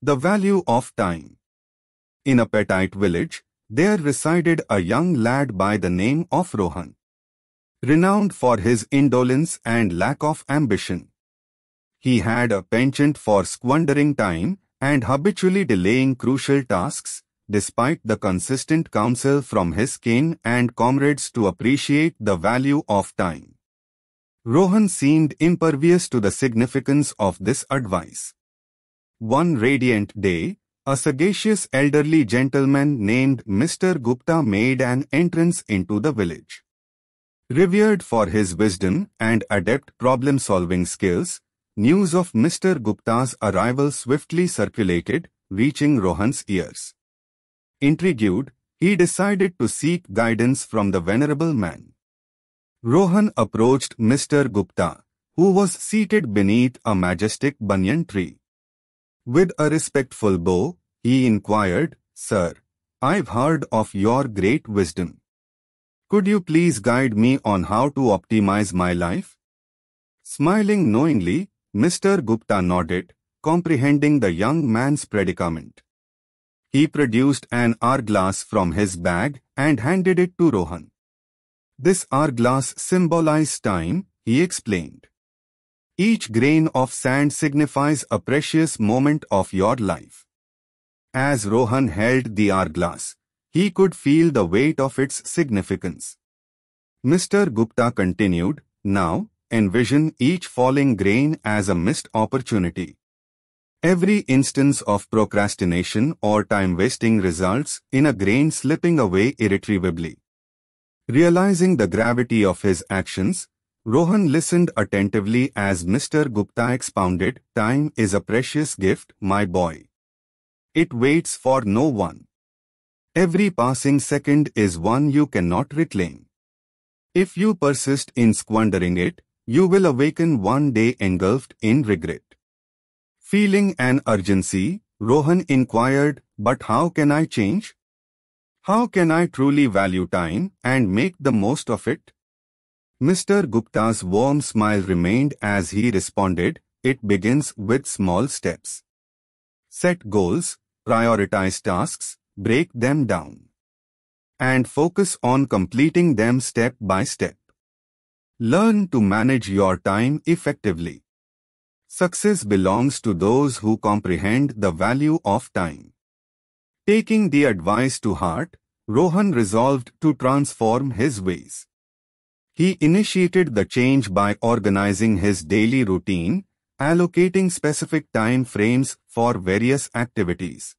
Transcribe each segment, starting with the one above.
The value of time. In a Petite village, there resided a young lad by the name of Rohan. Renowned for his indolence and lack of ambition. He had a penchant for squandering time and habitually delaying crucial tasks, despite the consistent counsel from his kin and comrades to appreciate the value of time. Rohan seemed impervious to the significance of this advice. One radiant day, a sagacious elderly gentleman named Mr. Gupta made an entrance into the village. Revered for his wisdom and adept problem-solving skills, news of Mr. Gupta's arrival swiftly circulated, reaching Rohan's ears. Intrigued, he decided to seek guidance from the venerable man. Rohan approached Mr. Gupta, who was seated beneath a majestic banyan tree. With a respectful bow, he inquired, Sir, I've heard of your great wisdom. Could you please guide me on how to optimize my life? Smiling knowingly, Mr. Gupta nodded, comprehending the young man's predicament. He produced an hourglass from his bag and handed it to Rohan. This hourglass symbolized time, he explained. Each grain of sand signifies a precious moment of your life. As Rohan held the hourglass, he could feel the weight of its significance. Mr. Gupta continued, Now, envision each falling grain as a missed opportunity. Every instance of procrastination or time-wasting results in a grain slipping away irretrievably. Realizing the gravity of his actions, Rohan listened attentively as Mr. Gupta expounded, Time is a precious gift, my boy. It waits for no one. Every passing second is one you cannot reclaim. If you persist in squandering it, you will awaken one day engulfed in regret. Feeling an urgency, Rohan inquired, but how can I change? How can I truly value time and make the most of it? Mr. Gupta's warm smile remained as he responded, it begins with small steps. Set goals, prioritize tasks, break them down. And focus on completing them step by step. Learn to manage your time effectively. Success belongs to those who comprehend the value of time. Taking the advice to heart, Rohan resolved to transform his ways. He initiated the change by organizing his daily routine, allocating specific time frames for various activities.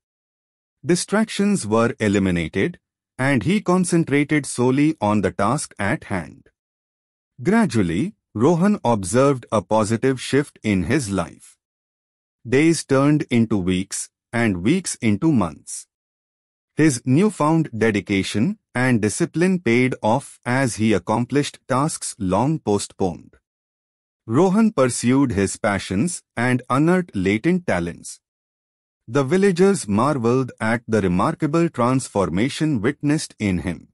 Distractions were eliminated, and he concentrated solely on the task at hand. Gradually, Rohan observed a positive shift in his life. Days turned into weeks, and weeks into months. His newfound dedication and discipline paid off as he accomplished tasks long postponed. Rohan pursued his passions and unearthed latent talents. The villagers marveled at the remarkable transformation witnessed in him.